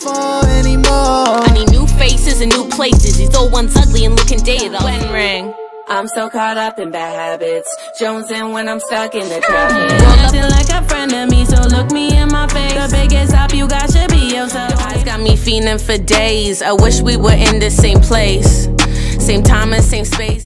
for anymore. I need new faces and new places. These old ones ugly and looking dated. Wedding ring. I'm so caught up in bad habits. Jonesing when I'm stuck in the traffic. Nothing like a friend of me, so look me in my face. The biggest up you got should be yourself. Eyes got me fiending for days. I wish we were in the same place, same time and same space.